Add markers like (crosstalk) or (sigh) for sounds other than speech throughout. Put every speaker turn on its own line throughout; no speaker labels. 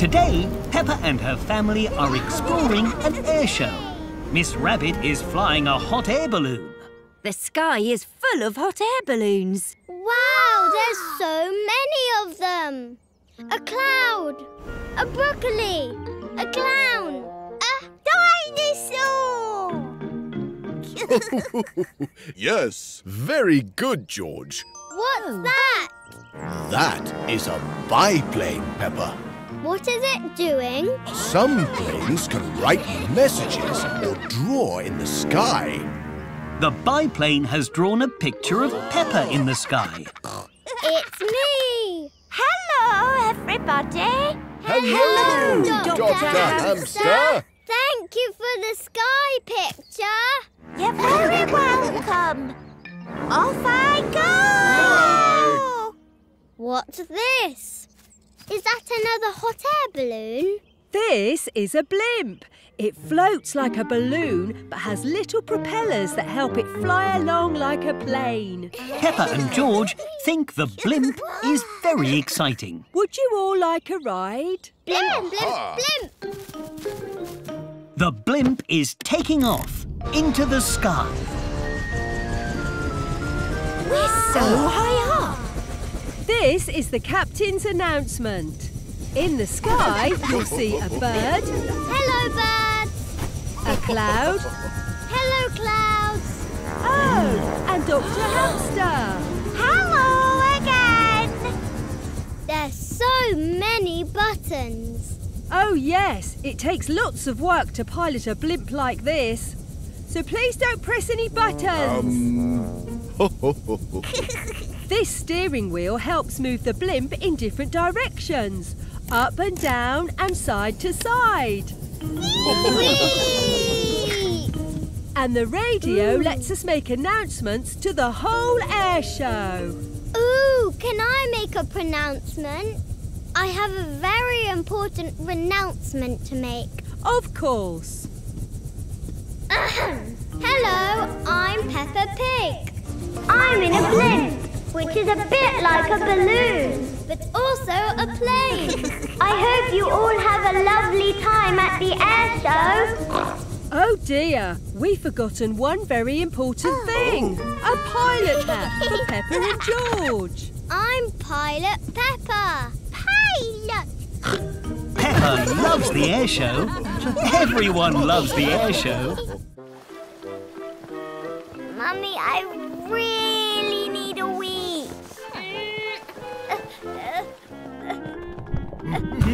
Today, Peppa and her family are exploring an air show. Miss Rabbit is flying a hot air balloon.
The sky is full of hot air balloons.
Wow, there's so many of them. A cloud, a broccoli, a clown, a dinosaur. (laughs)
yes, very good, George.
What's oh. that?
That is a biplane, Peppa.
What is it doing?
Some planes can write messages or draw in the sky.
The biplane has drawn a picture of Peppa in the sky.
It's me.
Hello, everybody.
Hello,
Dr.
Dr.
Hamster.
Hamster.
Thank you for the sky picture.
You're very welcome. Off I go!
What's this? Is that another hot air balloon?
This is a blimp. It floats like a balloon but has little propellers that help it fly along like a plane.
Peppa and George think the blimp is very exciting.
Would you all like a ride?
Blimp,
Ah.
blimp, blimp.
The blimp is taking off into the sky.
We're so high up.
This is the captain's announcement. In the sky, you'll see a bird,
Hello, birds.
a cloud,
Hello, clouds.
oh, and Dr. Hamster.
Hello again. There's so many buttons.
Oh, yes, it takes lots of work to pilot a blimp like this. So please don't press any buttons.
Um, ho, ho, ho, ho. (laughs)
This steering wheel helps move the blimp in different directions, up and down and side to side. And the radio lets us make announcements to the whole air show.
Ooh, can I make a pronouncement? I have a very important renouncement to make.
Of course. (coughs)
Hello, I'm Peppa Pig. I'm in a blimp, which is a bit like a balloon, but also a plane. (laughs) I hope you all have a lovely time at the air show.
Oh dear, we've forgotten one very important ah. thing. A pilot hat for (laughs) Peppa and George.
I'm Pilot Peppa. Pilot.
Peppa loves the air show. Everyone loves the air show.
Mummy, I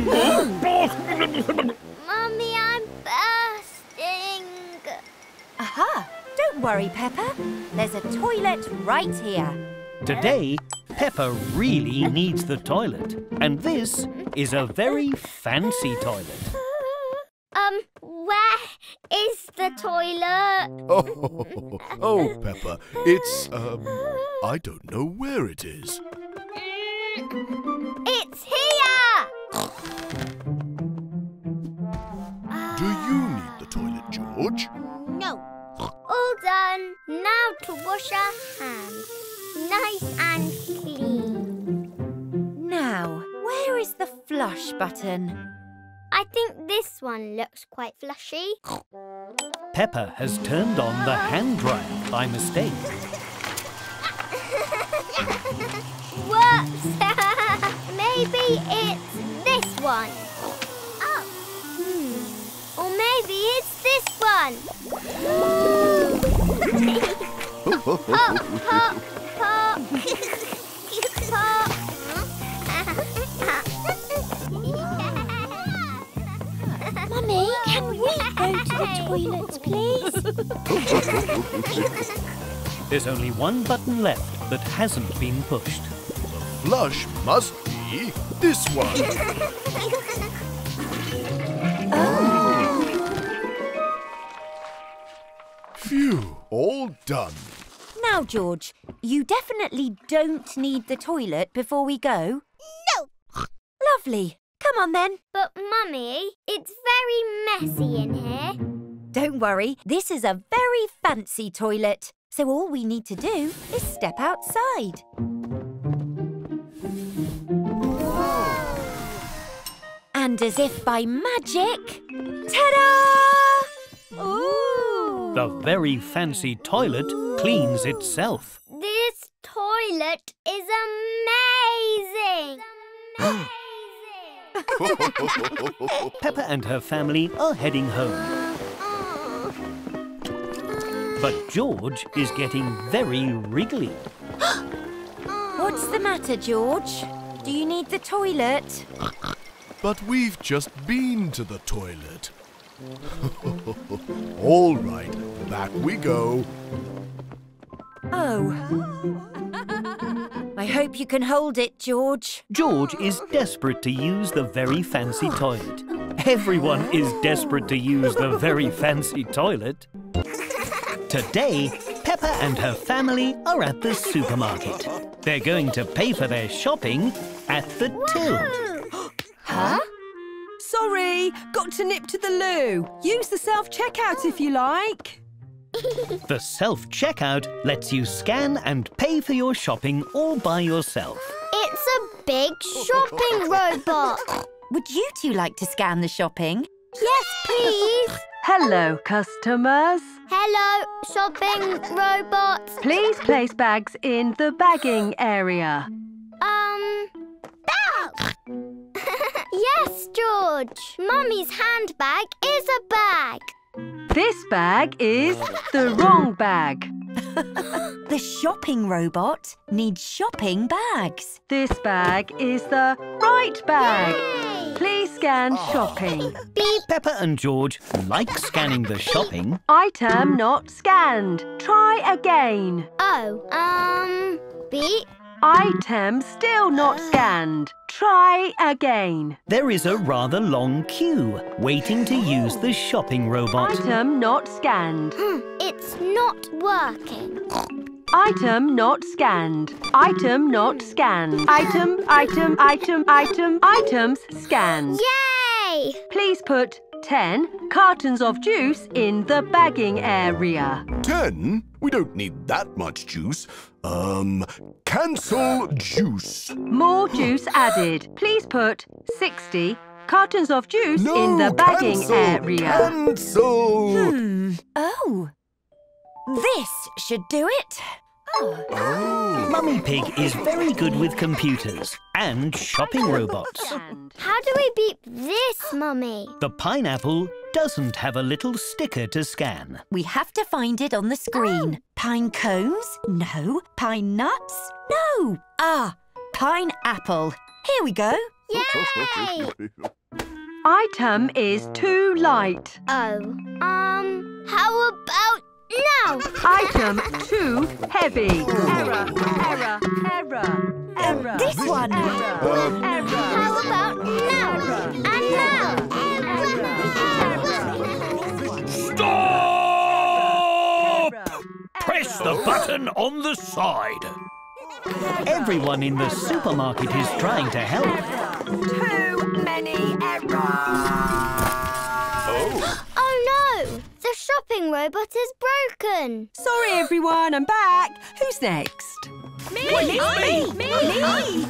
Mummy, I'm bursting.
Aha! Don't worry, Peppa. There's a toilet right here.
Today, Peppa really needs the toilet. And this is a very fancy toilet.
Um, where is the toilet? (laughs)
Oh, oh, Peppa, it's, um, I don't know where it is.
It's here!
George?
No. All done. Now to wash our hands. Nice and clean.
Now, where is the flush button?
I think this one looks quite flushy.
Peppa has turned on the hand dryer by mistake. (laughs)
Whoops! (laughs) maybe it's this one. One. pop, pop, pop. pop.
Mummy, can we go to the toilet, please?
There's only one button left that hasn't been pushed.
The Flush must be this one. (laughs) all done.
Now, George, you definitely don't need the toilet before we go.
No.
Lovely. Come on then.
But, Mummy, it's very messy in here.
Don't worry, this is a very fancy toilet. So all we need to do is step outside. And as if by magic, ta-da! Ooh!
The very fancy toilet cleans itself.
This toilet is amazing. (gasps)
Peppa and her family are heading home. But George is getting very wriggly. (gasps)
What's the matter, George? Do you need the toilet?
But we've just been to the toilet. (laughs) All right, back we go.
Oh. (laughs) I hope you can hold it, George.
George is desperate to use the very fancy toilet. Everyone is desperate to use the very fancy toilet. Today, Peppa and her family are at the supermarket. They're going to pay for their shopping at the till.
Huh?
Sorry, got to nip to the loo. Use the self-checkout if you like. (laughs)
The self-checkout lets you scan and pay for your shopping all by yourself.
It's a big shopping (laughs) robot.
Would you two like to scan the shopping?
Yes, please.
Hello, customers.
Hello, shopping robot.
Please place bags in the bagging area.
Um, bag. (laughs) yes, George. Mummy's handbag is a bag.
This bag is the wrong bag. (laughs)
The shopping robot needs shopping bags.
This bag is the right bag.
Yay!
Please scan shopping. (laughs)
Peppa and George like scanning the shopping,
Item not scanned. Try again.
Oh, um, beep.
Item still not scanned. Try again.
there is a rather long queue waiting to use the shopping robot.
Item not scanned.
Hmm, it's not working.
Item not scanned. Item not scanned. Item, item, item, item, items scanned.
Yay!
Please put 10 cartons of juice in the bagging area.
Ten? We don't need that much juice. Um, cancel juice.
More juice added. Please put 60 cartons of juice
No,
in the bagging
cancel,
area.
Cancel.
Hmm. Oh. This should do it.
Oh.
Mummy Pig is very good with computers and shopping robots.
How do we beep this, Mummy?
The pineapple doesn't have a little sticker to scan.
We have to find it on the screen. Pine cones? No. Pine nuts? No. Ah, pineapple. Here we go.
Yay!
Item is too light.
Oh, um, how about now?
Item too heavy. Error, error, error, error.
This one.
Error, error.
How about now? And now?
Stop!
Error.
Press the button on the side. Everyone in the supermarket is trying to help.
Too many errors.
Oh no! The shopping robot is broken.
Sorry, everyone, I'm back. Who's next? Me! Me! Me!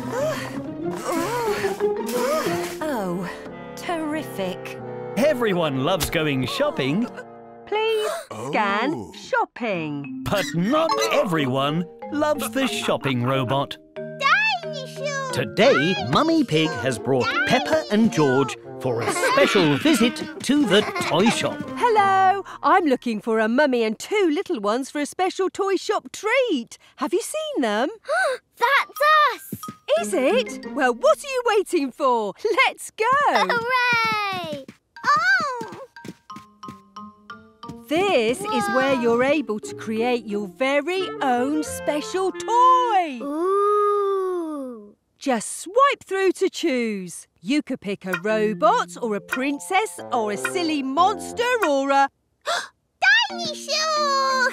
Oh, terrific.
Everyone loves going shopping,
Please oh. scan
Oh.
shopping.
but not everyone loves the shopping robot. Today, Mummy Pig has brought Peppa and George for a special visit to the toy shop.
Hello, I'm looking for a mummy and two little ones for a special toy shop treat. Have you seen them? (gasps)
That's us!
Is it? Well, what are you waiting for? Let's go.
Hooray! Oh!
This is where you're able to create your very own special toy.
Ooh!
Just swipe through to choose. You could pick a robot or a princess or a silly monster or a... (gasps)
Dinosaur! (laughs)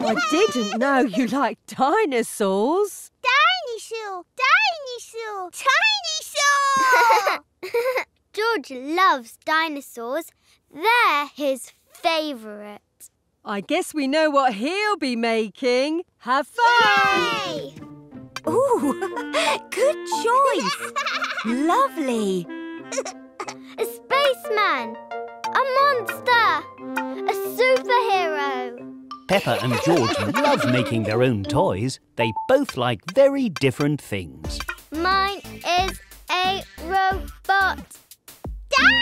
I didn't know you liked dinosaurs.
Dinosaur! Dinosaur! Dinosaur! (laughs) George loves dinosaurs. They're his favourite.
I guess we know what he'll be making. Have fun!
Yay!
Ooh, (laughs) good choice. Lovely. (laughs)
A spaceman! A monster! A superhero!
Peppa and George (laughs) love making their own toys. They both like very different things.
Mine is a robot.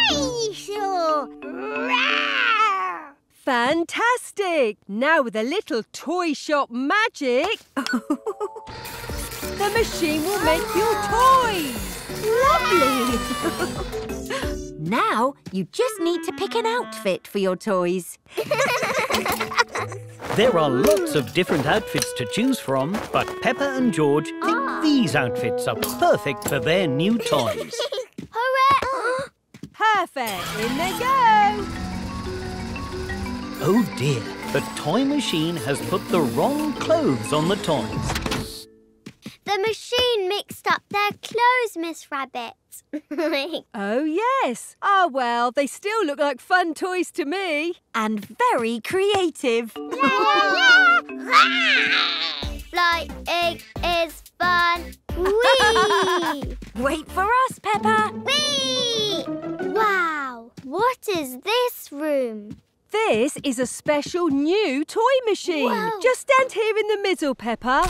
Dinosaur!
Fantastic! Now with a little toy shop magic, the machine will make your toys.
Lovely! (laughs) now you just need to pick an outfit for your toys. (laughs)
There are lots of different outfits to choose from, but Peppa and George think ah. these outfits are perfect for their new toys. (laughs)
Hooray!
Perfect! In they go!
Oh dear, the toy machine has put the wrong clothes on the toys.
The machine mixed up their clothes, Miss Rabbit. (laughs)
Oh, yes. Ah, well, they still look like fun toys to me.
And very creative. (laughs)
Flying is fun. (laughs) Whee!
Wait for us, Peppa.
Whee! Wow! What is this room?
This is a special new toy machine.
Whoa.
Just stand here in the middle, Peppa.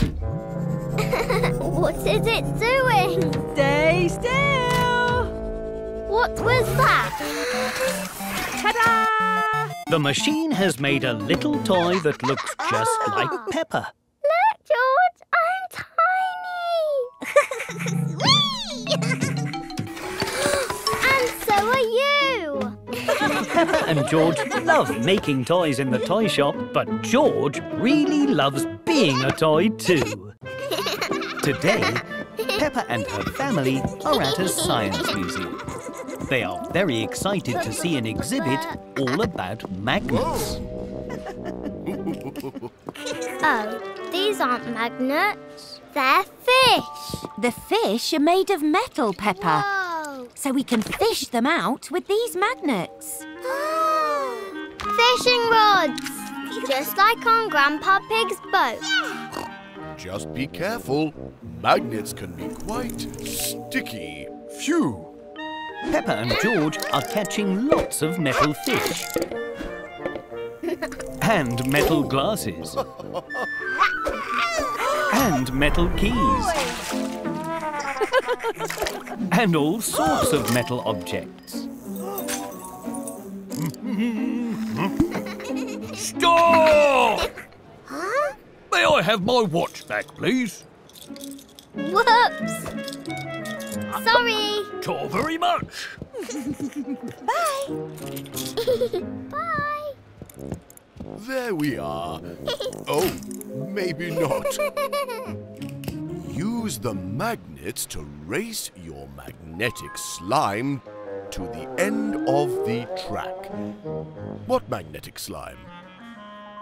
(laughs)
What is it doing?
Stay still.
What was that?
Ta-da!
The machine has made a little toy that looks oh. just like Peppa.
Look, George, I'm tiny. (laughs) and so are you.
Peppa (laughs) and George love making toys in the toy shop, but George really loves being a toy too. Today, Peppa and her family are at a science museum. They are very excited to see an exhibit all about magnets. (laughs)
Oh, these aren't magnets. They're fish.
The fish are made of metal, Peppa.
Whoa.
So we can fish them out with these magnets. (gasps)
Fishing rods. Just like on Grandpa Pig's boat.
Just be careful. Magnets can be quite sticky. Phew!
Peppa and George are catching lots of metal fish. And metal glasses. And metal keys. And all sorts of metal objects.
Stop! May I have my watch back, please?
Whoops. Sorry.
Not very much. (laughs)
Bye. (laughs) Bye!
There we are. Oh, maybe not. (laughs) Use the magnets to race your magnetic slime to the end of the track. What magnetic slime?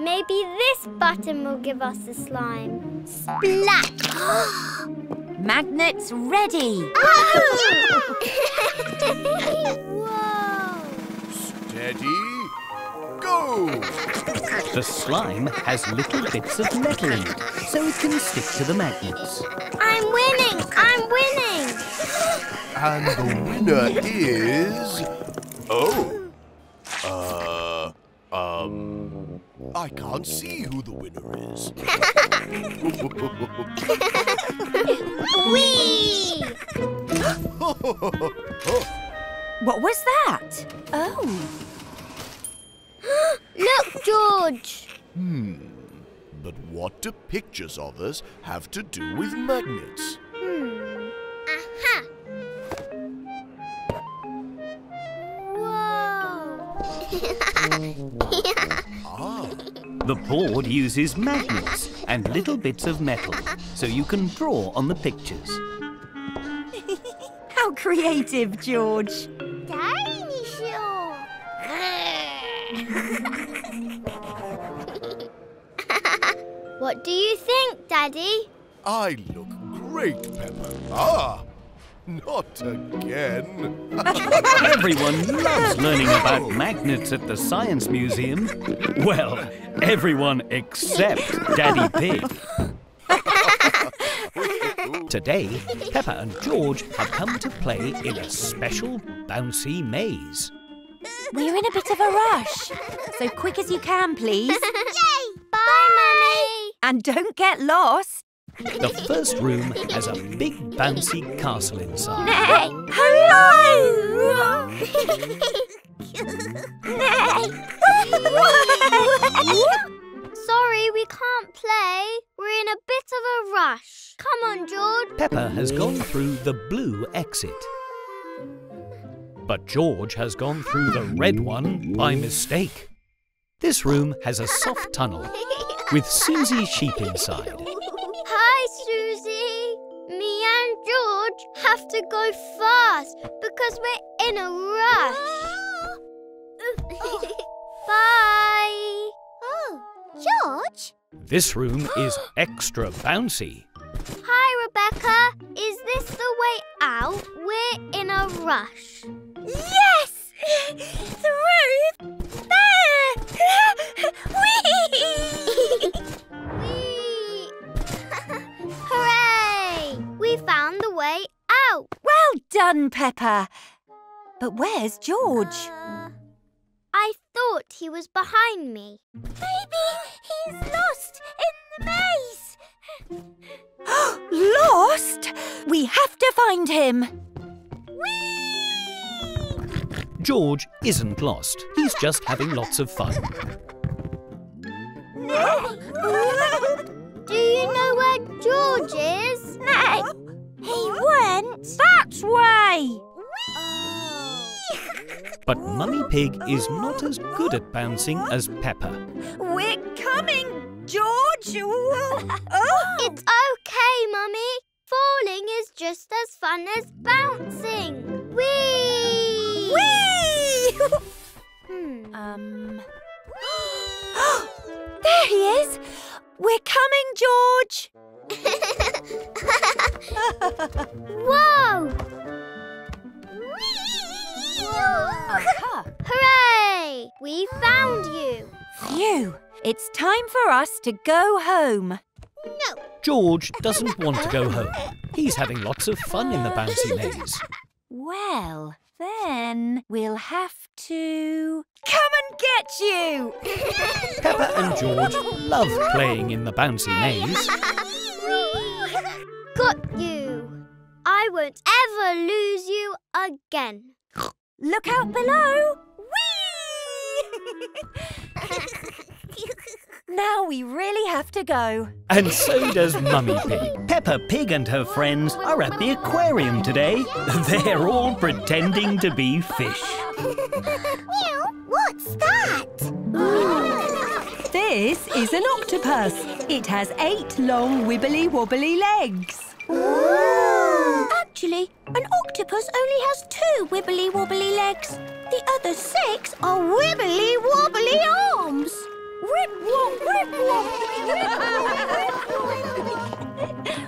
Maybe this button will give us the slime. Splat! (gasps)
Magnets ready. Oh!
Whoa!
Steady. Go!
The slime has little bits of metal in it, so it can stick to the magnets.
I'm winning! I'm winning!
And the winner is. Oh. I can't see who the winner is. (laughs)
Whee! (gasps) (laughs)
What was that? Oh, (gasps)
Look, George! Hmm.
but what do pictures of us have to do with magnets?
The board uses magnets and little bits of metal, so you can draw on the pictures.
how creative, George.
Dinosaur! (laughs) what do you think, Daddy?
I look great, Peppa. Ah! Not again. (laughs)
Everyone loves learning about magnets at the Science Museum. Well, everyone except Daddy Pig. Today, Peppa and George have come to play in a special bouncy maze.
We're in a bit of a rush. So quick as you can, please. (laughs)
Yay! Bye, Mummy!
And don't get lost.
The first room has a big bouncy castle inside.
Hello!
Sorry, we can't play. We're in a bit of a rush. Come on, George.
Peppa has gone through the blue exit. But George has gone through the red one by mistake. This room has a soft tunnel with Susie Sheep inside.
Hi, Susie. Me and George have to go fast because we're in a rush. (laughs) Bye. Oh, George?
This room (gasps) is extra bouncy.
Hi, Rebecca. Is this the way out? We're in a rush.
Yes! Through (laughs) there! Whee!
Whee! (laughs)
Well done, Peppa. But where's George?
Uh, I thought he was behind me.
Maybe he's lost in the maze. (gasps) lost? We have to find him.
George isn't lost. He's just having lots of fun. (laughs)
Do you know where George is?
No, he went that way.
But Mummy Pig is not as good at bouncing as Peppa.
We're coming, George. (laughs) oh.
It's okay, Mummy. Falling is just as fun as bouncing. Whee!
Whee! (laughs)
Hmm.
um. (gasps) there he is. We're coming, George. (laughs)
Whoa! Hooray! We found you.
Phew. It's time for us to go home.
No.
George doesn't want to go home. He's having lots of fun in the bouncy (laughs) maze.
Well, then we'll have to come and get you.
Peppa and George love playing in the bouncy maze. (laughs)
Got you. I won't ever lose you again.
Look out below. Whee! (laughs) now we really have to go.
And so does Mummy Pig. Peppa Pig and her friends are at the aquarium today. (laughs) They're all pretending to be fish.
What's that?
This is an octopus. It has eight long wibbly wobbly legs.
Actually, an octopus only has two wibbly wobbly legs. The other six are wibbly wobbly arms. Rip wop, rip wop.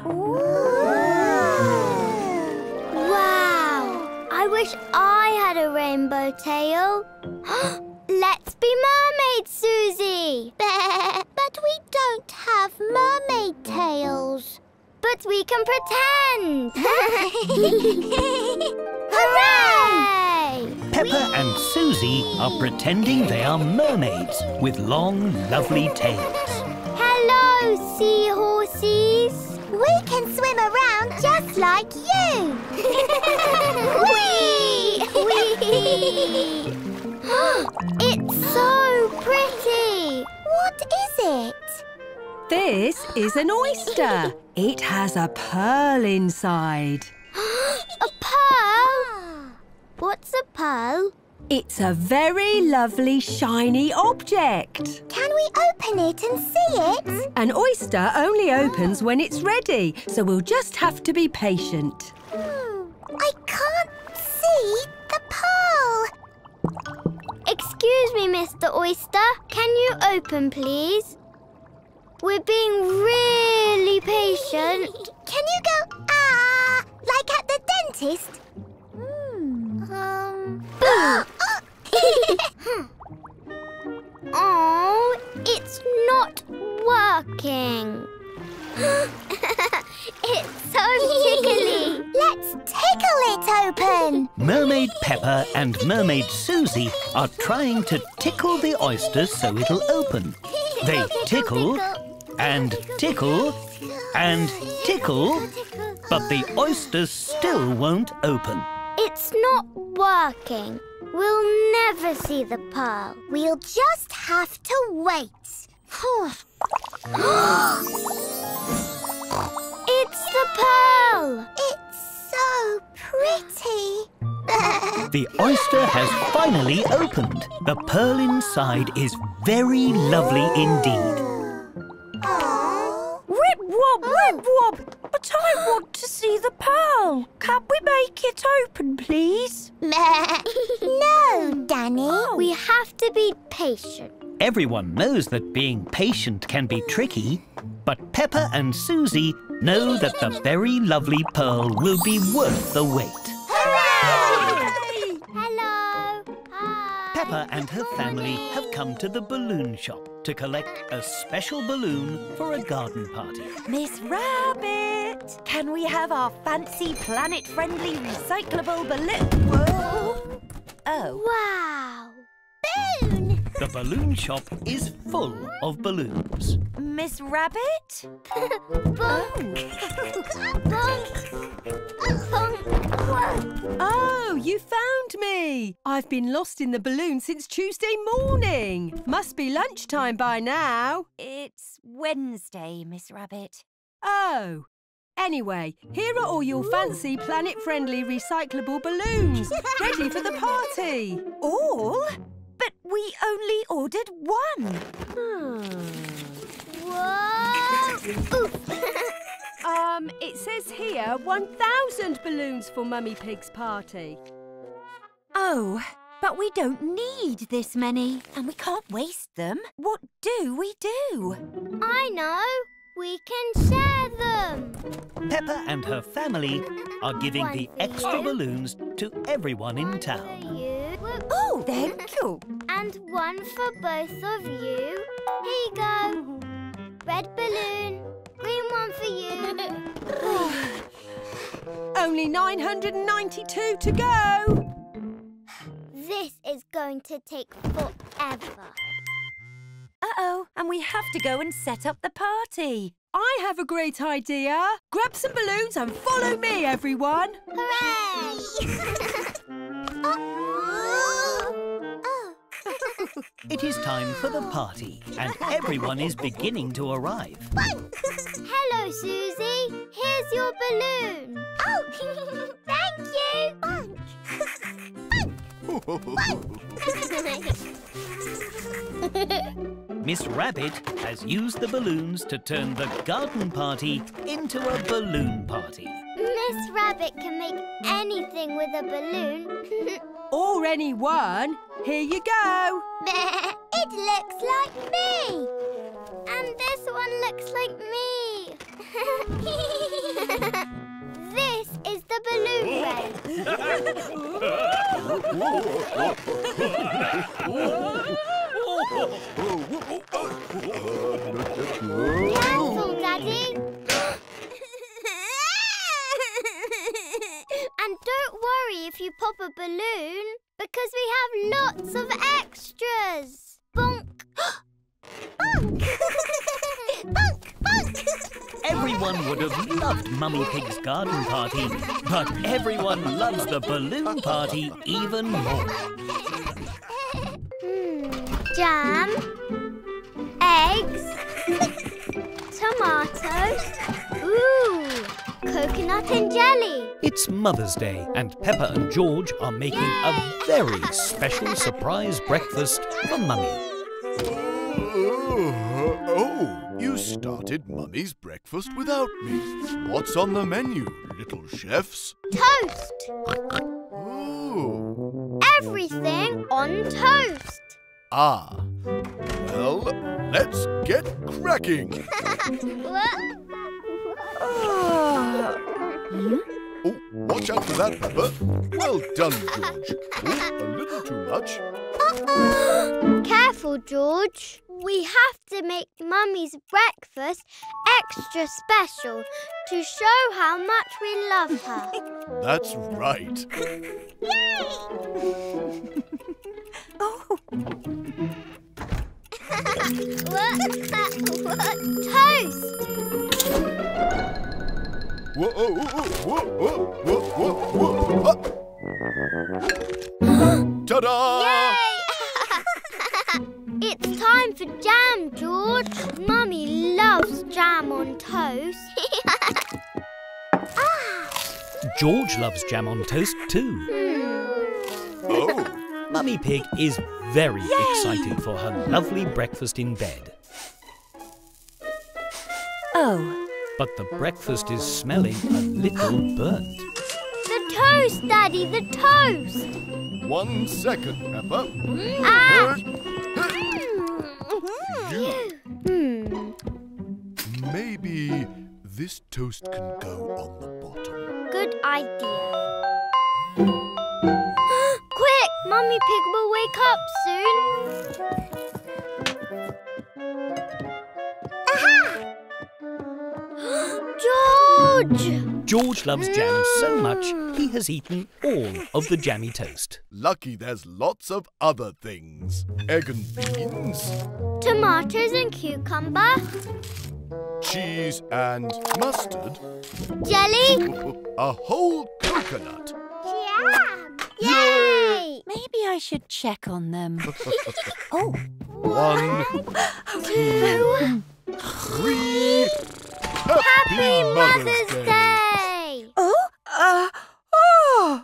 (laughs) wow! I wish I had a rainbow tail. (gasps) (gasps) Let's be mermaids, Susie. but we don't have mermaid tails. But we can pretend! (laughs) (laughs) Hooray!
Peppa and Susie are pretending they are mermaids with long, lovely tails.
Hello, seahorses! We can swim around just like you! (laughs) Whee! Whee! (gasps) it's so pretty! What is it?
This is an oyster. It has a pearl inside. (gasps)
A pearl? What's a pearl?
It's a very lovely shiny object.
Can we open it and see it?
An oyster only opens when it's ready, so we'll just have to be patient.
Hmm, I can't see the pearl. Excuse me, Mr. Oyster. Can you open, please? We're being really patient. (laughs) Can you go, ah, uh, like at the dentist? Mm. Um... (gasps) Uh, (laughs) hmm. Oh, it's not working. (gasps) it's so
tickly. (laughs) Let's tickle it open. Mermaid Peppa and Mermaid Sue Susie are trying to tickle the oyster so it'll open. They tickle and tickle and tickle, but the oyster still won't open.
It's not working. We'll never see the pearl.
We'll just have to wait. (gasps)
It's the pearl!
it's so pretty.
The oyster has finally opened. The pearl inside is very lovely indeed.
Rip wob, rip wob! But I want to see the pearl. Can we make it open, please? (laughs)
no, Danny. Oh.
We have to be patient.
Everyone knows that being patient can be tricky, but Peppa and Susie know that the very lovely pearl will be worth the wait.
Hello. Hi.
Peppa and her family have come to the balloon shop to collect a special balloon for a garden party.
Miss Rabbit, can we have our fancy planet-friendly recyclable balloon? Whoa. Oh,
Wow.
The balloon shop is full of balloons.
Miss Rabbit?
Bonk. Bonk. Bonk.
Oh, you found me! I've been lost in the balloon since Tuesday morning. Must be lunchtime by now.
It's Wednesday, Miss Rabbit.
Oh. Anyway, here are all your fancy planet-friendly recyclable balloons, ready for the party.
All? But we only ordered one.
Whoa. (laughs)
Um, it says here 1,000 balloons for Mummy Pig's party.
Oh, but we don't need this many, and we can't waste them. What do we do?
I know. We can share them.
Peppa and her family are giving the extra balloons to everyone in
For
town.
Oh, thank you.
And one for both of you. Here you go. Red balloon. Green one for you. (sighs)
Only 992 to go.
this is going to take forever.
Uh-oh, and we have to go and set up the party.
I have a great idea. Grab some balloons and follow me, everyone.
oh. (laughs) (laughs)
It is time for the party, and everyone is beginning to arrive.
Hello, Susie. Here's your balloon.
oh, (laughs) thank you.
Miss Rabbit has used the balloons to turn the garden party into a balloon party.
Miss Rabbit can make anything with a balloon. (laughs)
Or anyone. Here you go.
it looks like me.
and this one looks like me. this is the balloon race. A balloon, because we have lots of extras. Bonk.
Bunk, (laughs) bunk.
Everyone would have loved Mummy Pig's garden party, but everyone loves the balloon party even more.
Hmm. Jam. Eggs. (laughs) Tomatoes. Ooh. Coconut and jelly.
It's Mother's Day, and Peppa and George are making a very special surprise breakfast for Mummy.
Oh, oh, you started Mummy's breakfast without me. What's on the menu, little chefs?
Toast.
Oh,
Everything on toast.
ah. Well, let's get cracking. (laughs)
What?
Oh, watch out for that, Peppa. Well done, George. Oh, a little too much.
oh (gasps) Careful, George. We have to make Mummy's breakfast extra special to show how much we love her. (laughs)
That's right. (laughs)
Yay! (laughs)
Oh,
whoa. Ta-da!
It's time for jam, George. Mummy loves jam on toast.
George loves jam on toast too.
Oh,
Mummy Pig is very excited for her lovely breakfast in bed.
oh,
But the breakfast is smelling a little (gasps) burnt.
the toast, Daddy, the toast.
one second, Peppa.
Ah!
You,
Hmm.
maybe this toast can go on the bottom.
Good idea. Mummy Pig will wake up soon. (gasps) George!
George loves jam so much he has eaten all of the jammy toast.
Lucky there's lots of other things. Egg and beans,
Tomatoes and cucumber.
cheese and mustard,
Jelly. (laughs)
a whole coconut.
Jam! Yay!
Maybe I should check on them. (laughs) oh,
One,
Two.
three.
Happy Mother's Day!
oh, uh, oh,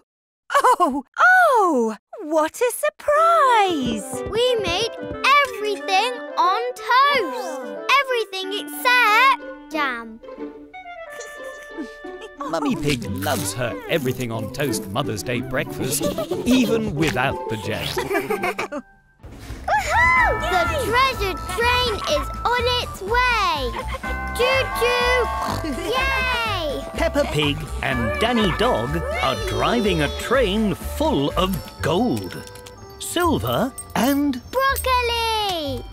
oh, oh! What a surprise!
We made everything on toast. (gasps) Everything except jam.
Mummy Pig loves her everything on toast Mother's Day breakfast, even without the jam.
The treasure train is on its way. Choo choo! Yay!
Peppa Pig and Danny Dog are driving a train full of gold, silver, and
Broccoli!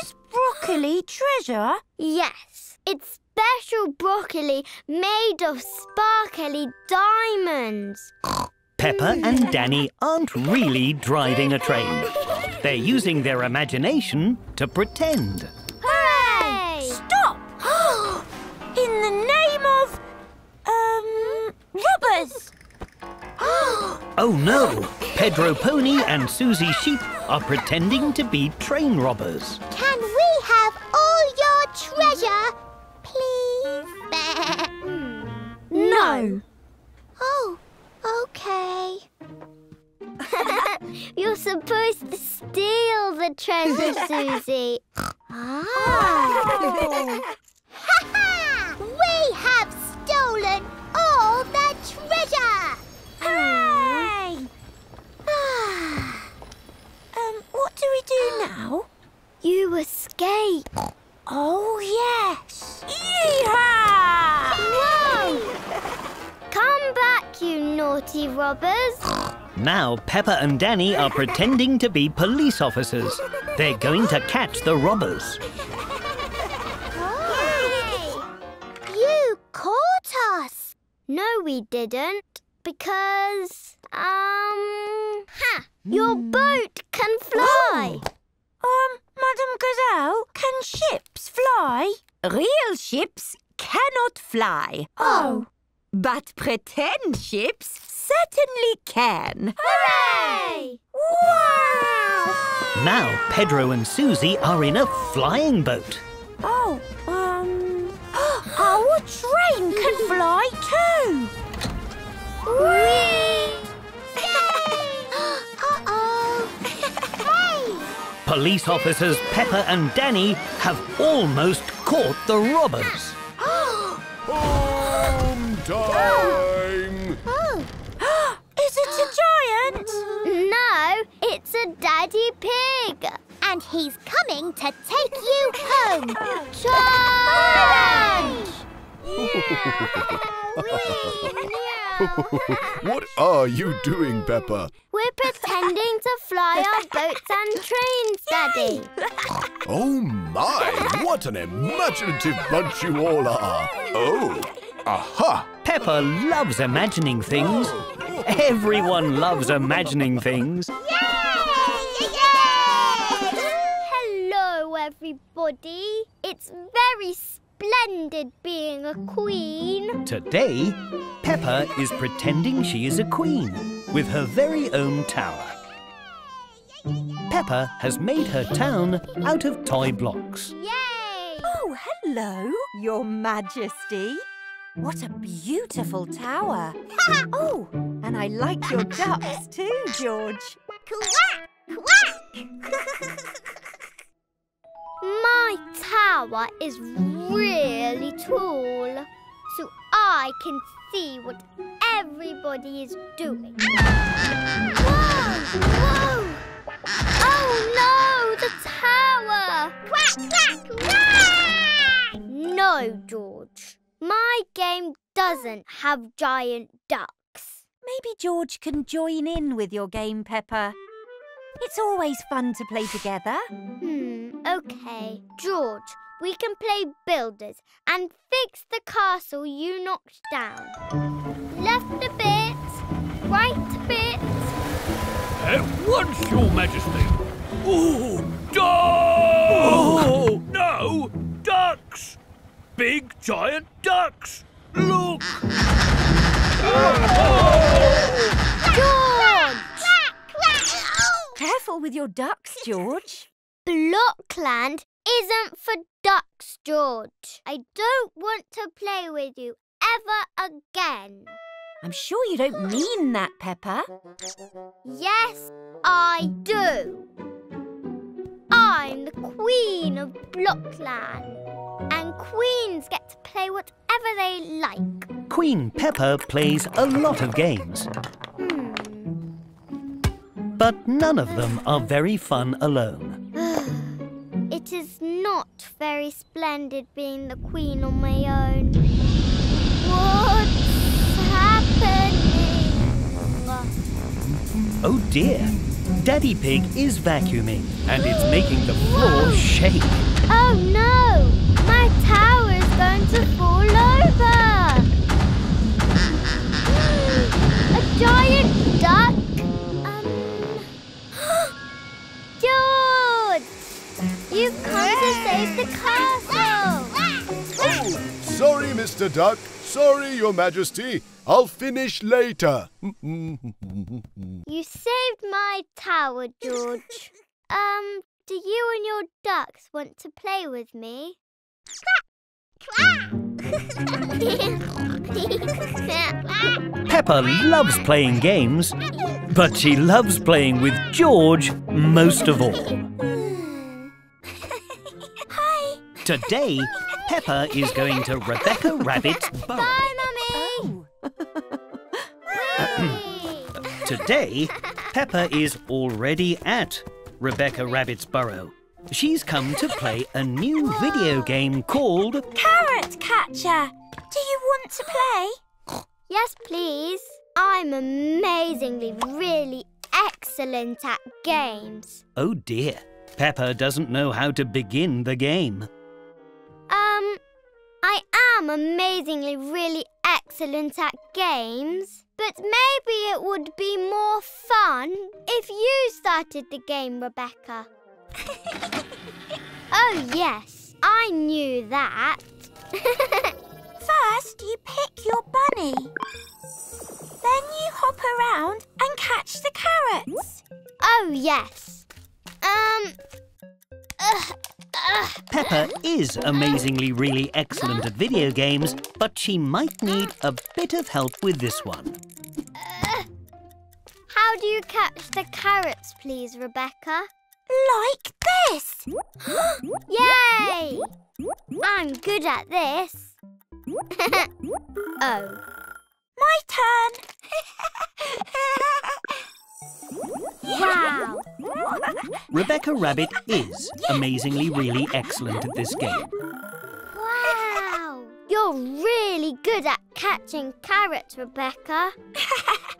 Is broccoli treasure?
Yes, it's special broccoli made of sparkly diamonds.
Peppa and Danny aren't really driving a train. They're using their imagination to pretend.
Hooray!
Stop! (gasps) In the name of, um, robbers! (gasps)
Oh no! Pedro Pony and Susie Sheep are pretending to be train robbers.
Can
steal the treasure, (laughs) Susie.
Ah. Ha ha! We have stolen all the treasure!
Hooray! (sighs) um, what do we do (gasps) now?
You escape.
Oh, yes. Yeehaw!
Whoa! (laughs) Come back, you naughty robbers.
Now Peppa and Danny are pretending to be police officers. They're going to catch the robbers.
You caught us!
No, we didn't. Because, um, ha! Your boat can fly.
Um, Madame Gazelle, can ships fly? Real ships cannot fly.
Oh.
But pretend ships certainly can.
Hooray!
Wow!
Now Pedro and Susie are in a flying boat.
Oh, um, (gasps) our train can fly too.
Whee! (laughs)
Uh-oh. hey!
Police officers Peppa and Danny have almost caught the robbers. (gasps)
Home time!
Is it a giant?
No, it's a daddy pig.
and he's coming to take you home.
Charge!
Whee!
Yeah.
what are you doing, Peppa?
We're pretending to fly our boats and trains, Daddy.
Oh my, what an imaginative bunch you all are. Oh, aha.
Peppa loves imagining things. Everyone loves imagining things. Yay! Yay!
Hello, everybody. It's very splendid being a queen.
Today, Peppa is pretending she is a queen with her very own tower. Peppa has made her town out of toy blocks.
Yay!
Oh, hello, Your Majesty. What a beautiful tower. (laughs) oh, and I like your ducks (laughs) too, George.
Quack! Quack!
My tower is really tall, so I can see what everybody is doing. (laughs) Whoa! Whoa! Oh no! The tower!
Quack! Quack! Quack!
No, George. My game doesn't have giant ducks.
Maybe George can join in with your game, Peppa. It's always fun to play together.
Hmm, okay. George, we can play builders and fix the castle you knocked down. Left a bit, right a bit.
At once, Your Majesty. Oh, ducks! Oh, no, ducks! Big, giant ducks! Look!
George!
Quack! Quack!
Careful with your ducks, George.
Blockland isn't for ducks, George. I don't want to play with you ever again.
I'm sure you don't mean that, Peppa.
Yes, I do. I'm the queen of Blockland, and queens get to play whatever they like.
Queen Peppa plays a lot of games,
Hmm.
but none of them are very fun alone. (sighs)
It is not very splendid being the queen on my own. What's happening?
Oh dear, Daddy Pig is vacuuming and it's making the floor shake.
Oh no! My tower is going to fall over! (gasps) A giant duck? Um. (gasps) George! You've come to save the castle!
Oh, sorry, Mr. Duck. Sorry, Your Majesty. I'll finish later.
You saved my tower, George. (laughs) Um, do you and your ducks want to play with me? (laughs)
Peppa loves playing games, but she loves playing with George most of all.
Hi!
Today, Peppa is going to Rebecca (laughs) Rabbit's burrow.
Bye, Mummy!
Today, Peppa is already at Rebecca Rabbit's burrow. She's come to play a new video game called
Carrot catcher. Do you want to play?
Yes, please. I'm amazingly, really excellent at games.
Oh dear, Peppa doesn't know how to begin the game.
Um, I am amazingly, really excellent at games, but maybe it would be more fun if you started the game, Rebecca. (laughs) oh, yes, I knew that. (laughs)
First, you pick your bunny. Then you hop around and catch the carrots.
oh, yes. Um, ugh, ugh.
Peppa is amazingly really excellent at video games, but she might need a bit of help with this one.
How do you catch the carrots, please, Rebecca?
Like this. (gasps)
Yay! I'm good at this. (laughs) oh.
My turn. (laughs)
Wow!
Rebecca Rabbit is amazingly really excellent at this game.
Wow! You're really good at catching carrots, Rebecca. (laughs)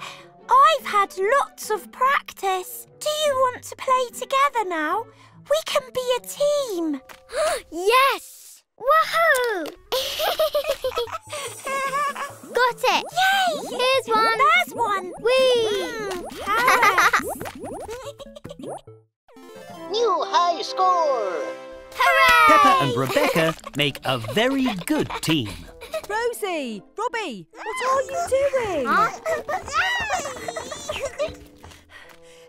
I've had lots of practice. Do you want to play together now? We can be a team. (gasps)
yes! Woohoo! (laughs) Got it!
Yay!
Here's one.
There's one.
Whee!
Hmm, New high score!
Hooray!
Peppa and Rebecca make a very good team.
Rosie, Robbie, what are you doing? (laughs)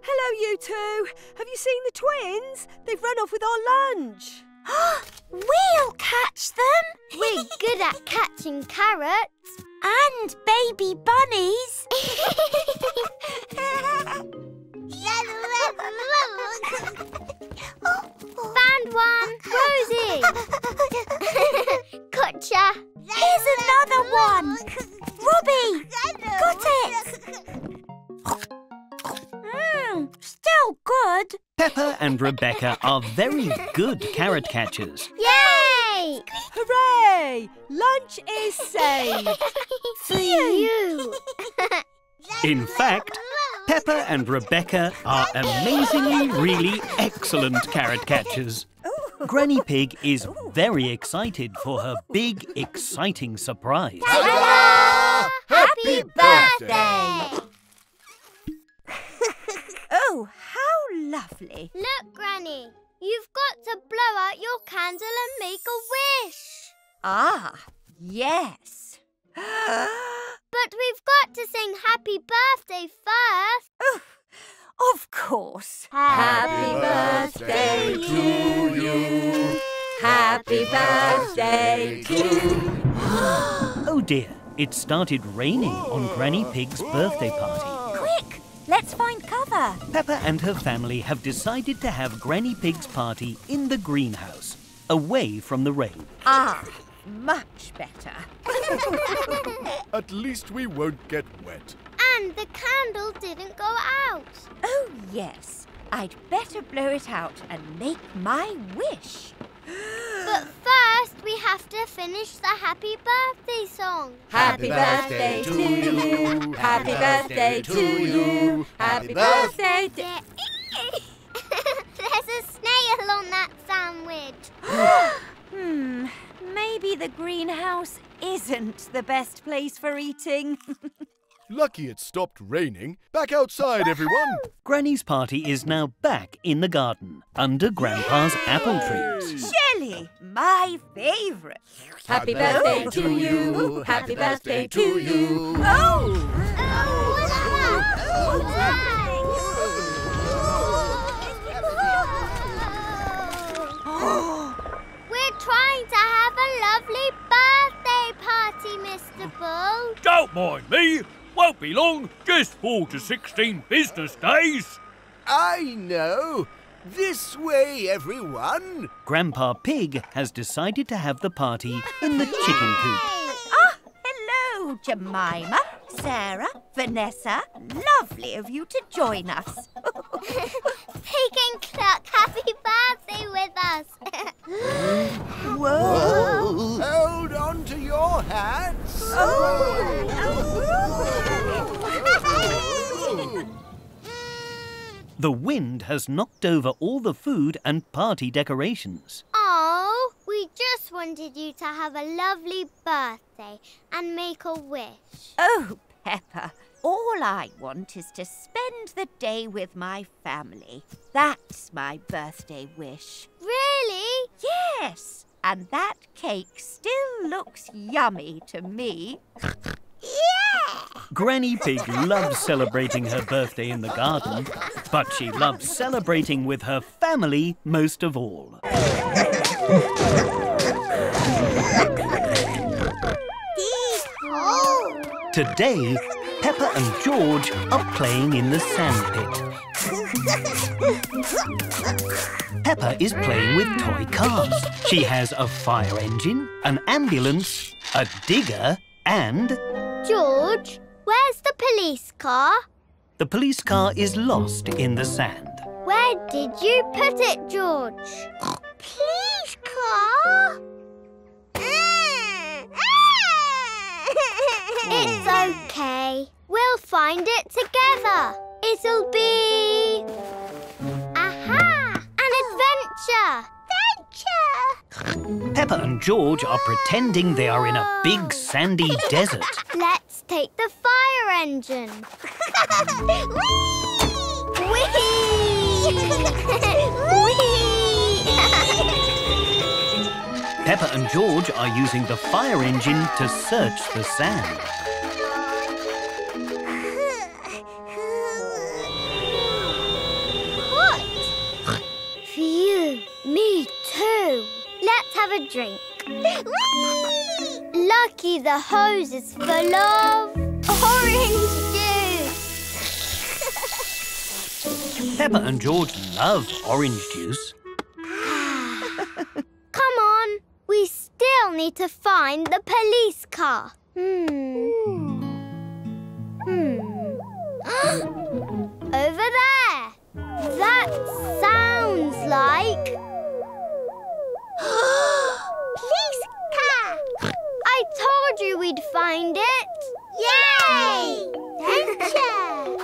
Hello, you two. Have you seen the twins? They've run off with our lunch. (gasps)
we'll catch them. (laughs)
We're good at catching carrots.
And baby bunnies. (laughs)
Found one. Rosie. gotcha.
Here's another one. Robbie, got it. Mmm, still good.
Peppa and Rebecca are very good carrot catchers.
Yay!
Hooray! Lunch is saved. (laughs)
For you.
In fact, Peppa and Rebecca are amazingly, really excellent carrot catchers. Granny Pig is very excited for her big, exciting surprise.
Ta-da! Happy birthday! (laughs)
Oh, how lovely.
Look, Granny. You've got to blow out your candle and make a wish.
Ah, yes. (gasps)
But we've got to sing happy birthday first.
Of course.
Happy
birthday to you. Happy birthday to you.
Oh dear, it started raining on Granny Pig's birthday party.
Quick, let's find cover.
Peppa and her family have decided to have Granny Pig's party in the greenhouse, away from the rain.
Ah, much better. (laughs)
At least we won't get wet.
And the candle didn't go out.
Oh, yes. I'd better blow it out and make my wish. (gasps)
But first, we have to finish the happy birthday song.
Happy birthday to you. Happy birthday to you. Happy birthday to...
There's a snail on that sandwich. (gasps)
Hmm, maybe the greenhouse isn't the best place for eating. (laughs)
Lucky it stopped raining. Back outside, everyone.
Granny's party is now back in the garden, under Grandpa's apple trees.
Jelly, my favourite. Happy birthday to you. Happy birthday to you. Oh!
Oh, what's that? We're lovely birthday party, Mr. Bull.
Don't mind me. Won't be long. Just four to sixteen business days.
I know. This way, everyone.
Grandpa Pig has decided to have the party in the chicken coop.
Ah, hello, Jemima, Sarah, Vanessa. Lovely of you to join us. (laughs)
Pig and Cluck, happy birthday with us. (gasps)
Whoa!
Hold on to your hats. Oh, oh, oh.
The wind has knocked over all the food and party decorations.
oh, we just wanted you to have a lovely birthday and make a wish.
Oh, Peppa, all I want is to spend the day with my family. That's my birthday wish.
Really?
Yes, and that cake still looks yummy to me. (laughs)
Granny Pig loves celebrating her birthday in the garden, but she loves celebrating with her family most of all. Today, Peppa and George are playing in the sandpit. Peppa is playing with toy cars. She has a fire engine, an ambulance, a digger, and
George, where's the police car?
the police car is lost in the sand.
Where did you put it, George?
Please, car. Mm.
It's (laughs) okay. We'll find it together. It'll be... Aha! An adventure!
Peppa and George are pretending they are in a big sandy (laughs) desert.
Let's take the fire engine. (laughs) (laughs)
Peppa and George are using the fire engine to search the sand.
what? Phew, me too. Let's have a drink. Lucky the hose is full of orange juice. (laughs)
Peppa and George love orange juice. (laughs)
Come on, we still need to find the police car. Hmm. Hmm. (gasps) Over there. That sounds like. Car! I told you we'd find it. Yay! Adventure!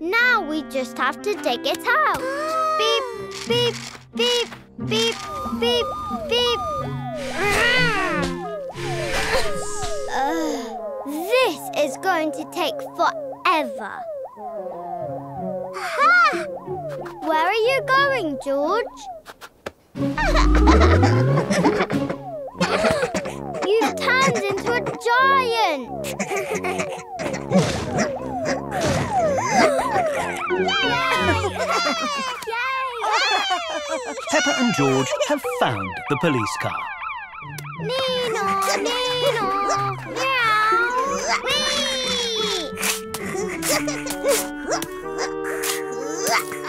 now we just have to dig it out. beep, beep, beep, beep, beep, beep. This is going to take forever. Ha! Where are you going, George? You've turned into a giant!
Peppa and George have found the police car.
Nino, Nino, meow, wee.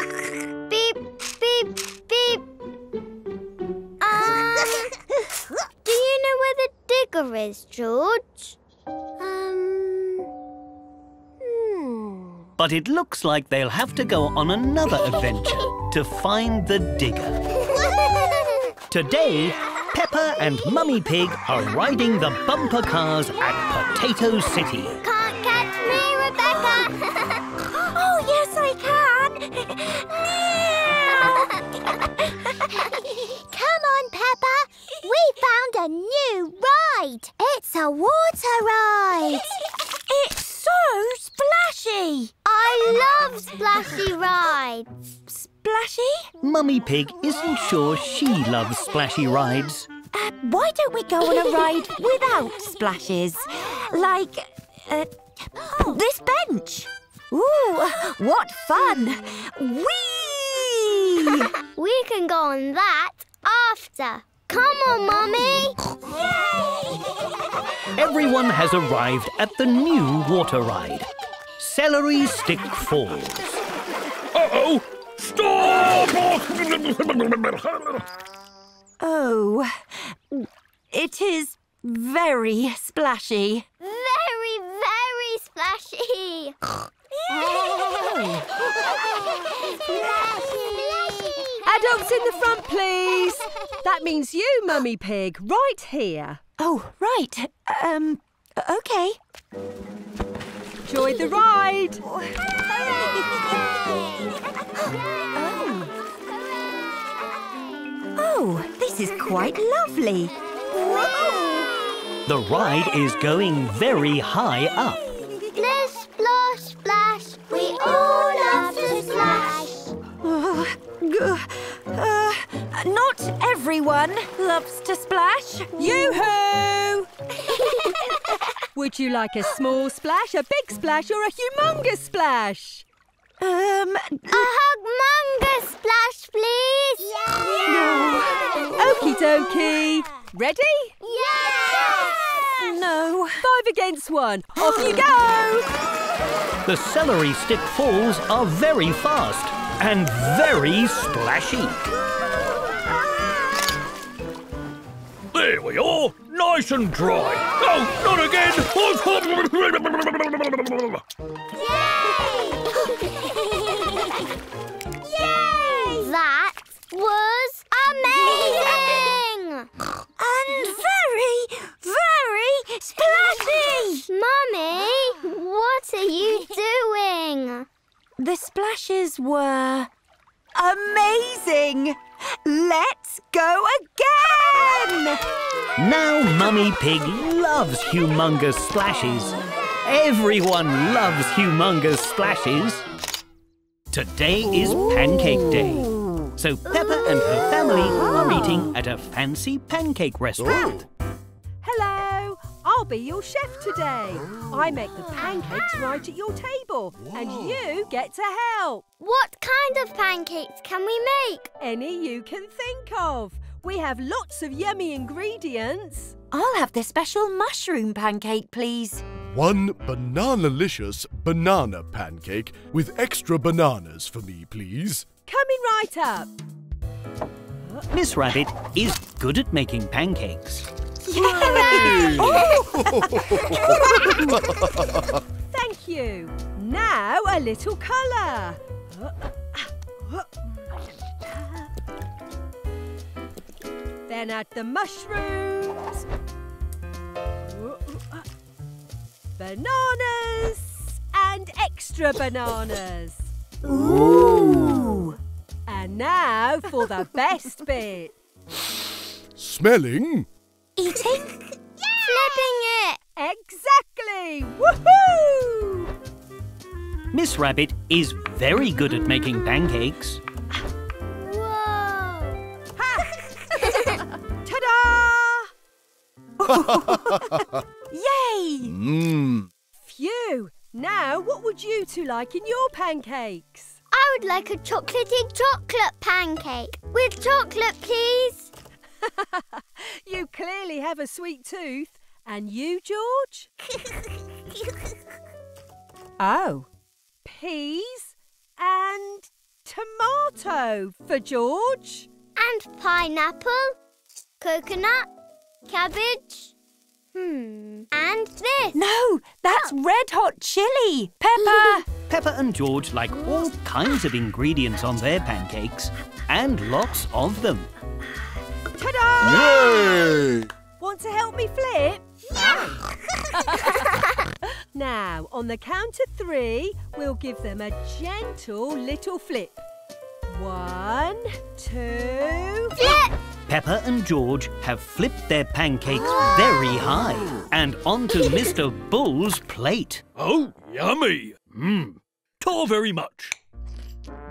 Is, George? Um, hmm.
But it looks like they'll have to go on another adventure to find the digger. (laughs) Today, Peppa and Mummy Pig are riding the bumper cars at Potato City.
Can't catch me, Rebecca. (laughs) We found a new ride. It's a water ride. (laughs)
it's so splashy.
I love splashy rides.
Splashy?
Mummy Pig isn't sure she loves splashy rides.
Uh, why don't we go on a ride without splashes? Like uh, this bench. Ooh, what fun! Whee! (laughs)
we can go on that after. Come on, Mummy! (laughs)
Everyone has arrived at the new water ride. Celery Stick Falls.
Uh-oh! Stop!
oh, it is very splashy.
Very, very splashy. (laughs) (laughs)
Adults in the front, please. That means you, Mummy Pig, right here.
Oh, right. Um, okay.
Enjoy the ride.
Oh, this is quite lovely.
The ride is going very high up.
Splish, splosh, splash. We all love to splash.
Uh, not everyone loves to splash.
Yoo-hoo! (laughs) Would you like a small splash, a big splash, or a humongous splash?
Um,
a humongous splash, please.
Yeah.
Okie dokie. Ready?
Yes.
No.
Five against one. Off you go.
The celery stick falls are very fast and very splashy.
There we are, nice and dry. Oh, not again!
Yay! (laughs) Yay! That was amazing!
and very, very splashy! Mummy, what are you (laughs) doing?
The splashes were amazing! Let's go again.
Now Mummy Pig loves humongous splashes. Everyone loves humongous splashes. Today is Pancake Day. So Peppa and her family are eating at a fancy pancake restaurant.
Hello, I'll be your chef today. I make the pancakes right at your table, and you get to help.
What kind of pancakes can we make?
Any you can think of. We have lots of yummy ingredients.
I'll have the special mushroom pancake, please.
One banana-licious banana pancake with extra bananas for me, please.
Coming right up.
Miss Rabbit is good at making pancakes. (laughs)
Thank you. Now a little colour. Then add the mushrooms. Bananas and extra bananas.
Ooh.
And now for the best bit.
Smelling?
Eating? (laughs) yeah!
Flipping it!
Exactly! Woohoo!
Miss Rabbit is very good at making pancakes.
Whoa! (laughs)
Ta-da! (laughs)
Yay!
Mmm.
Phew! Now, what would you two like in your pancakes?
I would like a chocolatey chocolate pancake. With chocolate, please. (laughs)
You clearly have a sweet tooth. And you, George? (laughs) Oh. Peas and tomato for George.
And pineapple, coconut, cabbage. Hmm. And this.
No, that's red hot chili. Pepper. (laughs)
Peppa and George like all kinds of ingredients on their pancakes and lots of them.
Ta-da!
Yay!
Want to help me flip? (laughs) now, on the count of three, we'll give them a gentle little flip. One, two...
Flip!
Peppa and George have flipped their pancakes ah. very high and onto (laughs) Mr. Bull's plate.
Oh, yummy. Mmm. Ta very much.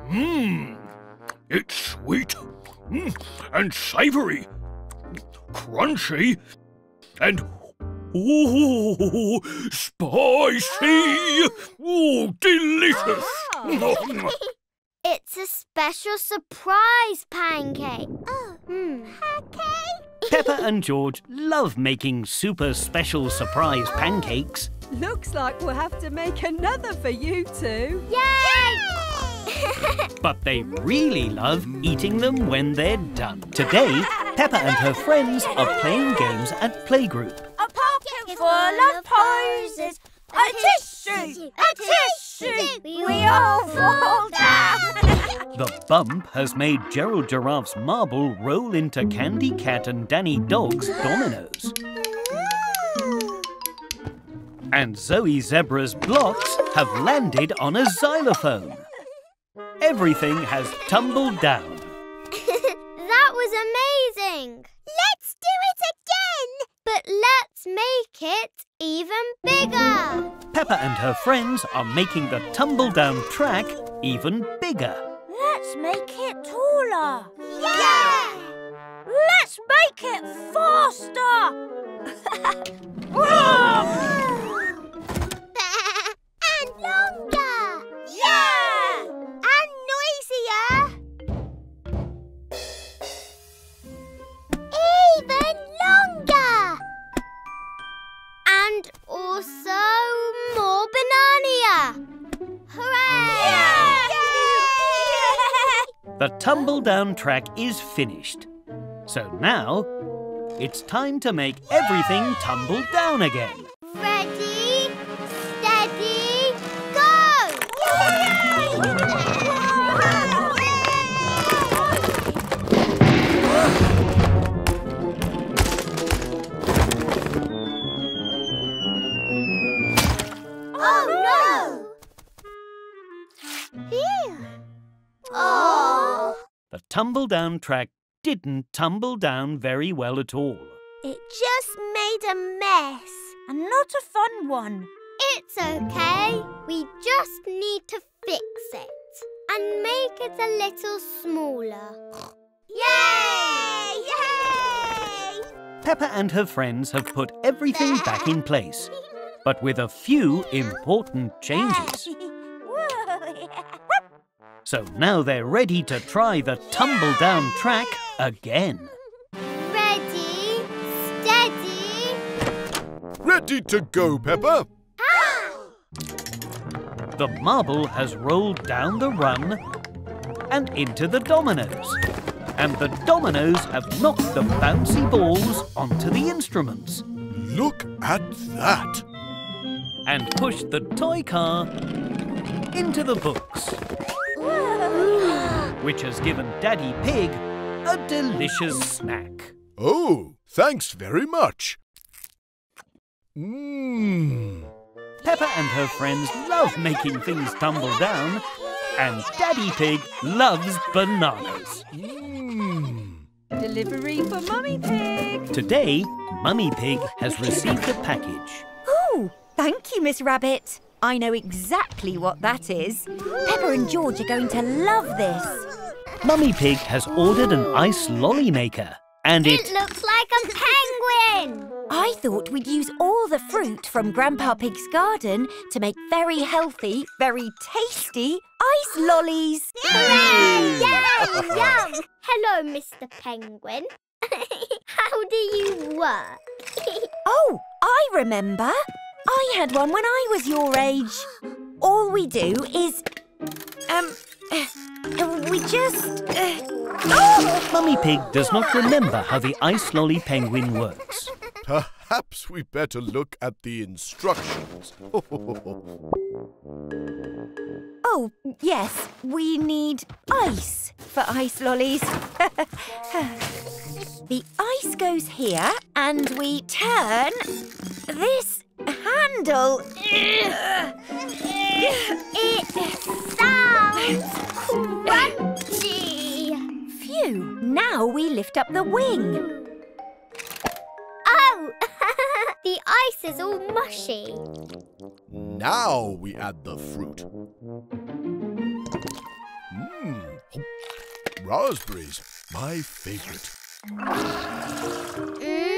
Mmm. It's sweet. Mmm. And savoury. Crunchy. And ooh, spicy. Ooh, delicious. (laughs)
It's a special surprise pancake. Oh. Hmm. Pancake?
Peppa and George love making super special surprise pancakes.
Looks like we'll have to make another for you two.
Yay! (laughs)
but they really love eating them when they're done. Today, Peppa and her friends are playing games at Playgroup.
A pocket full of posies. A tissue. A tissue. We all fall down. (laughs)
The bump has made Gerald Giraffe's marble roll into Candy Cat and Danny Dog's dominoes. And Zoe Zebra's blocks have landed on a xylophone. Everything has tumbled down. (laughs)
that was amazing. Let's do it again. But let's make it even bigger.
Peppa and her friends are making the tumble down track even bigger.
Let's make it taller.
Yeah!
Let's make it faster. (laughs) (laughs)
and longer.
Yeah!
And also more banania. Hooray!
The tumble down track is finished. So now it's time to make everything tumble down again. Tumble-down track didn't tumble down very well at all.
It just made a mess.
And not a fun one.
It's okay. We just need to fix it and make it a little smaller. (laughs) Yay! Yay!
Peppa and her friends have put everything back in place, (laughs) but with a few important changes. (laughs) So now they're ready to try the tumble-down track again.
Ready, steady.
Ready to go, Peppa? Ah!
The marble has rolled down the run and into the dominoes. And the dominoes have knocked the bouncy balls onto the instruments
Look at that.
and pushed the toy car into the books, (gasps) which has given Daddy Pig a delicious snack.
Oh, thanks very much. Mmm.
Peppa and her friends love making things tumble down, and Daddy Pig loves bananas.
Mmm.
Delivery for Mummy Pig.
Today, Mummy Pig has received a package.
Oh, thank you, Miss Rabbit. I know exactly what that is. Peppa and George are going to love this.
Mummy Pig has ordered an ice lolly maker, and
It
it.
looks like a penguin.
I thought we'd use all the fruit from Grandpa Pig's garden to make very healthy, very tasty ice lollies.
Hooray! Yum! Yum! Hello, Mr. Penguin. (laughs) How do you work? (laughs)
Oh, I remember. I had one when I was your age. All we do is. Um. uh, we just. Uh, oh!
Mummy Pig does not remember how the ice lolly penguin works.
Perhaps we better look at the instructions. (laughs)
Oh, yes, we need ice for ice lollies. (laughs) the ice goes here and we turn this handle.
It sounds crunchy.
Phew, now we lift up the wing.
Oh, (laughs) the ice is all mushy.
now we add the fruit. Mmm. Raspberries, my favorite.
Mmm.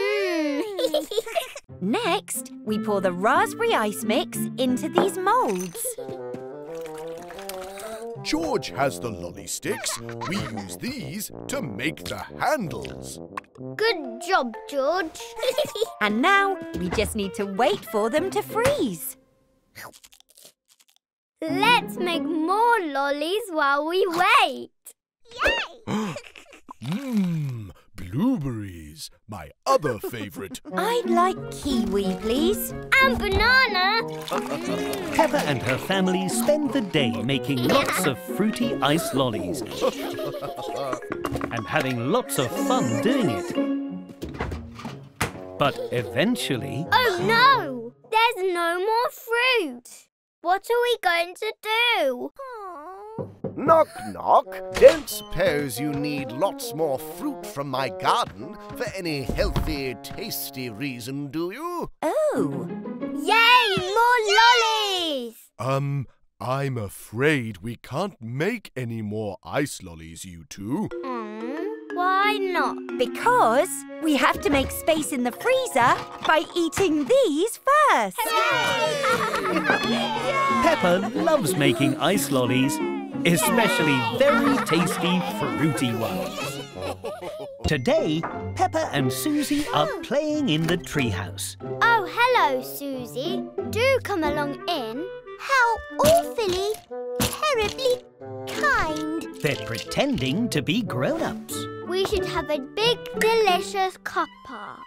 (laughs)
Next, we pour the raspberry ice mix into these moulds.
George has the lolly sticks. We use these to make the handles.
Good job, George. (laughs)
And now we just need to wait for them to freeze.
Let's make more lollies while we wait. Yay! (gasps)
Mmm, blueberries, my other favorite. (laughs)
I'd like kiwi, please.
and banana. (laughs)
Peppa and her family spend the day making lots of fruity ice lollies and having lots of fun doing it. But eventually,
Oh no! There's no more fruit. What are we going to do?
Knock, knock. Don't suppose you need lots more fruit from my garden for any healthy, tasty reason, do you?
Oh,
Yay! More lollies!
Um, I'm afraid we can't make any more ice lollies, you two.
Hmm, why not?
because we have to make space in the freezer by eating these first.
Peppa loves making ice lollies, especially very tasty fruity ones. Today, Peppa and Susie are playing in the treehouse.
Oh, hello, Susie. Do come along in. How awfully, terribly kind.
They're pretending to be grown-ups.
We should have a big, delicious cuppa.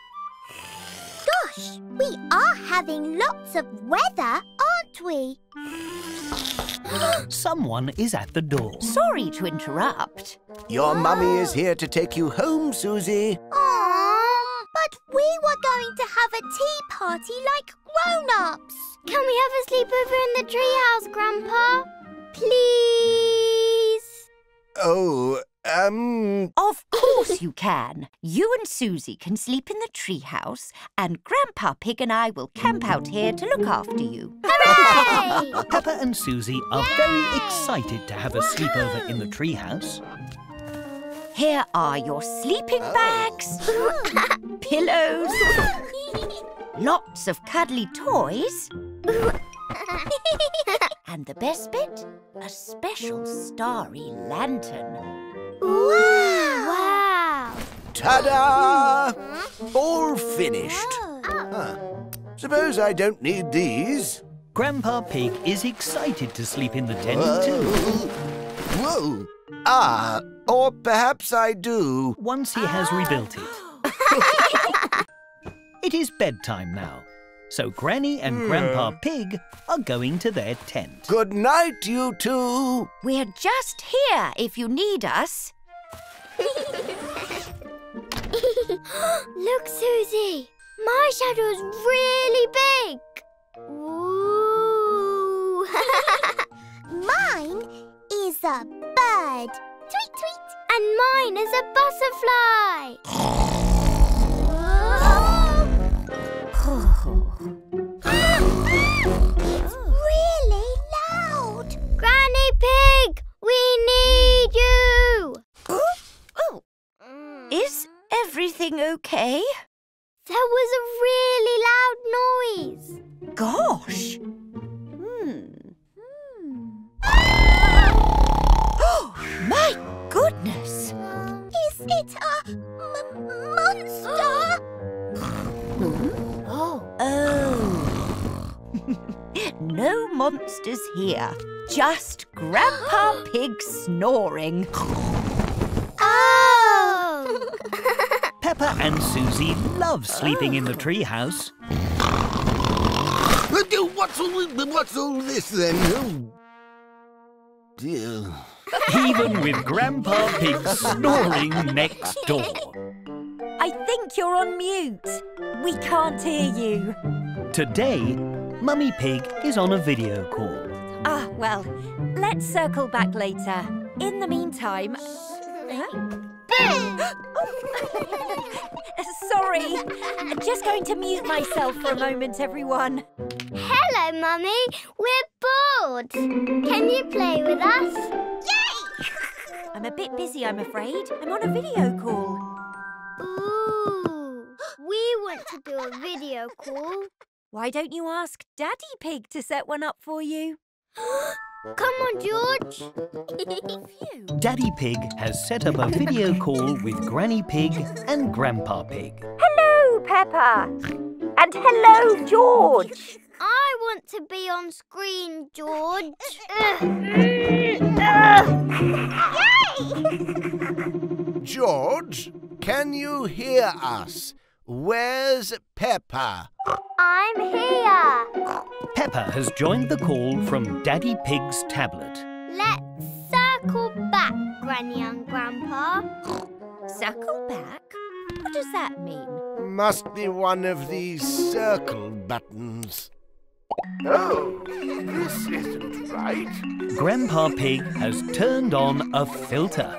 Gosh, we are having lots of weather, aren't we? (gasps)
Someone is at the door.
Sorry to interrupt.
Your mummy is here to take you home, Susie.
Aww, but we were going to have a tea party like grown-ups. Can we have a sleepover in the treehouse, Grandpa? please?
Oh, um...
Of course you can. You and Susie can sleep in the treehouse, and Grandpa Pig and I will camp out here to look after you.
Hooray! (laughs)
Peppa and Susie are very excited to have a sleepover in the treehouse.
Here are your sleeping bags, (laughs) pillows, lots of cuddly toys, (laughs) and the best bit, a special starry lantern.
wow!
Ta-da! All finished. Huh. Suppose I don't need these.
Grandpa Pig is excited to sleep in the tent
Whoa.
too.
Whoa! Ah, or perhaps I do.
Once he has rebuilt it. (laughs) it is bedtime now, so Granny and hmm. Grandpa Pig are going to their tent.
Good night, you two.
We're just here if you need us. (laughs)
Look, Susie. My shadow's really big. Ooh. (laughs) Mine is a bird. Tweet, tweet. And mine is a butterfly.
Everything okay?
There was a really loud noise.
Gosh. Hmm. Oh, (gasps) my goodness.
Is it a m- monster?
Oh. Oh. (laughs) no monsters here. Just Grandpa (gasps) Pig snoring.
Oh!
Peppa and Susie love sleeping in the treehouse.
What's all, what's all this then? Oh, dear.
Even with Grandpa Pig snoring next door.
I think you're on mute. We can't hear you.
Today, Mummy Pig is on a video call.
Ah, well, let's circle back later. In the meantime. Huh? (gasps) Sorry. I'm just going to mute myself for a moment, everyone.
Hello, Mummy. We're bored. Can you play with us? Yay! (laughs)
I'm a bit busy, I'm afraid. I'm on a video call.
Ooh. We want to do a video call.
Why don't you ask Daddy Pig to set one up for you? (gasps) (gasps)
Come on, George. (laughs)
Daddy Pig has set up a video call with Granny Pig and Grandpa Pig.
Hello, Peppa. And hello, George.
I want to be on screen, George. (laughs) Yay! (laughs)
George, can you hear us? Where's Peppa?
I'm here.
Peppa has joined the call from Daddy Pig's tablet.
Let's circle back, Granny and Grandpa.
Circle back? What does that mean?
Must be one of these circle buttons. Oh, this isn't right.
Grandpa Pig has turned on a filter.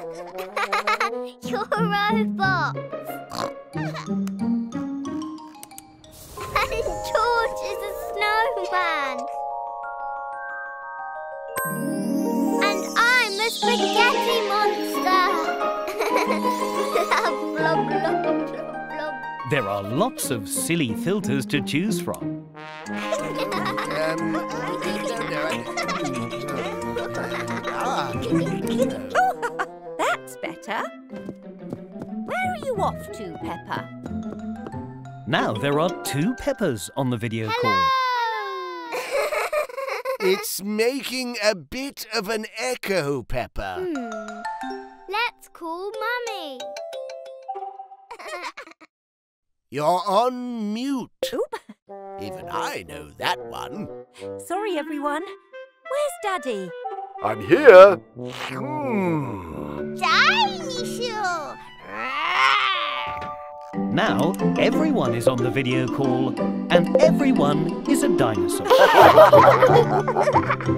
(laughs)
You're a robot. (laughs) and George is a snowman. And I'm a spaghetti monster. (laughs)
There are lots of silly filters to choose from. (laughs)
That's better. Where are you off to, Peppa?
Now there are two Peppas on the video call. (laughs)
it's making a bit of an echo, Peppa.
Hmm. Let's call Mummy. (laughs)
You're on mute.
Oop.
Even I know that one.
Sorry, everyone. Where's Daddy?
I'm here. Hmm.
Dinosaur.
Now everyone is on the video call and everyone is a dinosaur. (laughs)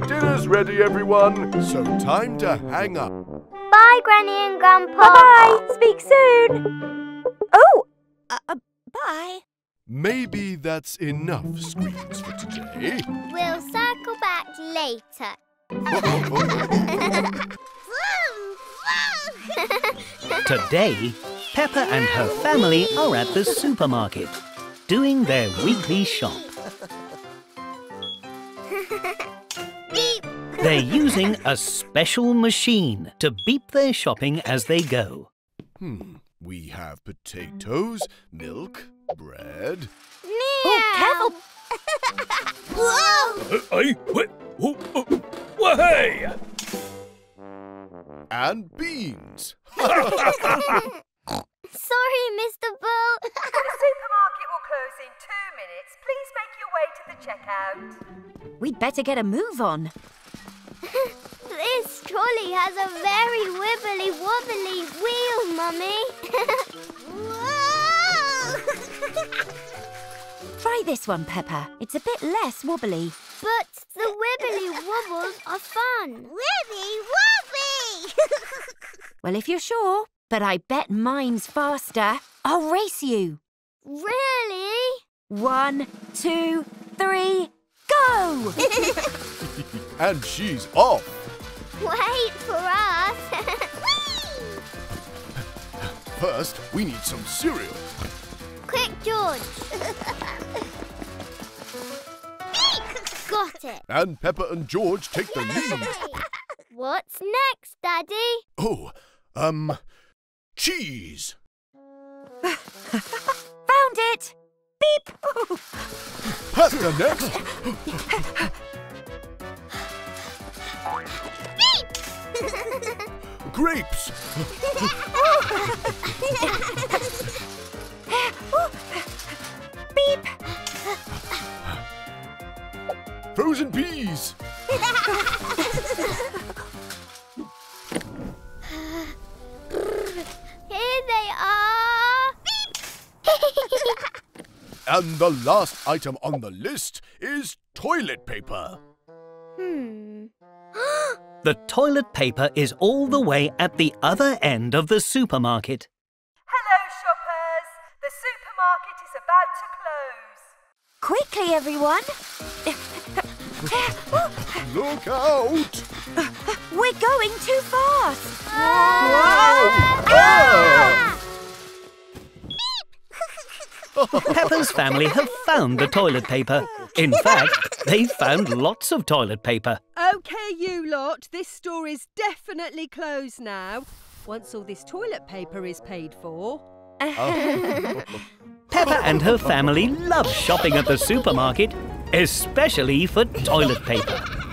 Dinner's ready, everyone. So time to hang up.
Bye, Granny and Grandpa.
Bye. Speak soon. Oh, uh, uh, bye.
Maybe that's enough screams for today.
We'll circle back later. (laughs) (laughs) (laughs)
Today, Peppa and her family are at the supermarket doing their weekly shop. They're using a special machine to beep their shopping as they go.
Hmm. We have potatoes, milk, bread.
Oh, careful. (laughs) Whoa!
Hey, wait, oh, oh, well, hey!
And beans. (laughs)
Sorry, Mr. Bull.
The supermarket will close in two minutes. Please make your way to the checkout.
We'd better get a move on. (laughs)
This trolley has a very wibbly wobbly wheel, Mummy. (laughs) Whoa!
Try this one, Peppa. It's a bit less wobbly.
but the wibbly (laughs) wobbles are fun. Wibby wobbly! (laughs)
Well, if you're sure, but I bet mine's faster. I'll race you.
really?
One, two, three, go! (laughs)
And she's off.
Wait for us.
First, we need some cereal.
Quick, George. Got it.
And Peppa and George take the lead.
What's next, Daddy?
Oh, um, cheese. (laughs)
Found it! Beep! (laughs)
Pasta next. (laughs)
Beep. Grapes.
Frozen peas. (laughs)
Here they are. (laughs)
And the last item on the list is toilet paper.
hmm. (gasps)
The toilet paper is all the way at the other end of the supermarket.
Hello, shoppers. The supermarket is about to close.
Quickly, everyone!
Look out!
We're going too fast!
Peppa's family have found the toilet paper. In fact, they've found lots of toilet paper.
OK, you lot, this store is definitely closed now. Once all this toilet paper is paid for. (laughs)
Peppa and her family love shopping at the supermarket, especially for toilet paper.